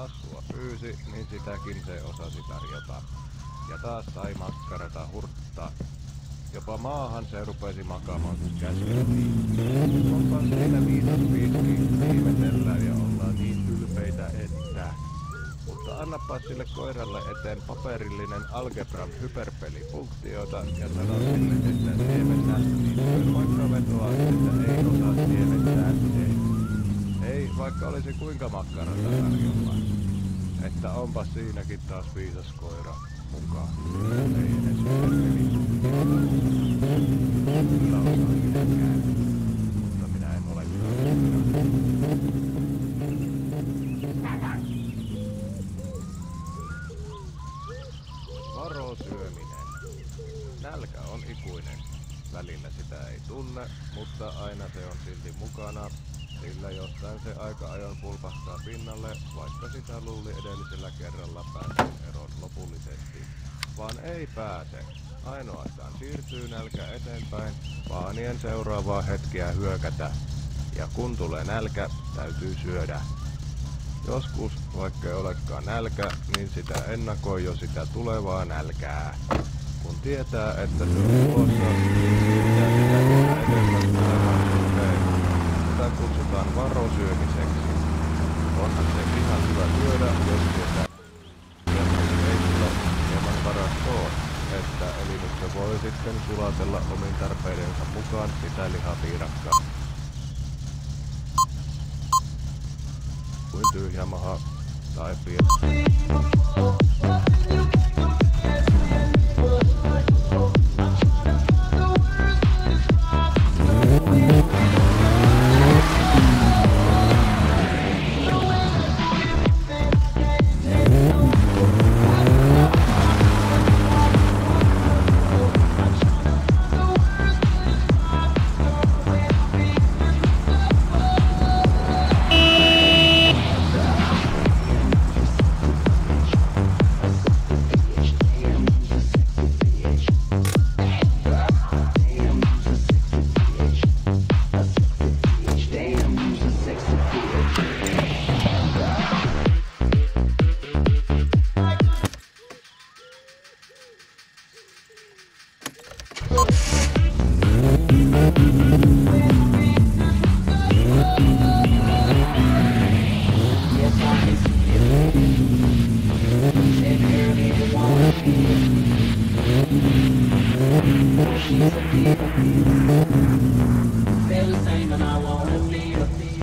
hassua pyysi, niin sitäkin se osasi tarjota. Ja taas sai makkarata hurttaa. Jopa maahan se rupesi makaamaan, kun käskeltiin. Onpa siinä viisas viiski viimetellään ja ollaan niin ylpeitä, että... Mutta annapa sille koiralle eteen paperillinen algebran hyperpelifunktiota ja sano sille, että siemennä, niin syön vaikka vetoa, että ei osaa siementää se. Olisi kuinka makkarata tarjolla. Että onpa siinäkin taas viisas koira mukaan. Ei koira. Varo syöminen. Nälkä on ikuinen. Välillä sitä ei tunne, mutta aina se on silti mukana, sillä jostain se aika ajoin pulpahtaa pinnalle, vaikka sitä luuli edellisellä kerralla pääsen eroon lopullisesti. Vaan ei pääse. Ainoastaan siirtyy nälkä eteenpäin, vaanien seuraavaa hetkeä hyökätä. Ja kun tulee nälkä, täytyy syödä. Joskus, vaikka ei olekaan nälkä, niin sitä ennakoi jo sitä tulevaa nälkää. Kun tietää, että se on tulossa, niin pitää sitä tehdä edellä tulevaisuuteen. Tätä kutsutaan varosyömiseksi. Onhan se ihan hyvä syödä, jos sitä semmoinen ei tule hieman varastoon, että elimistö voi sitten sulatella omin tarpeidensa mukaan sitä lihapiirakkaa. kuin tyhjä maha tai pieni. Valentine and I wanna be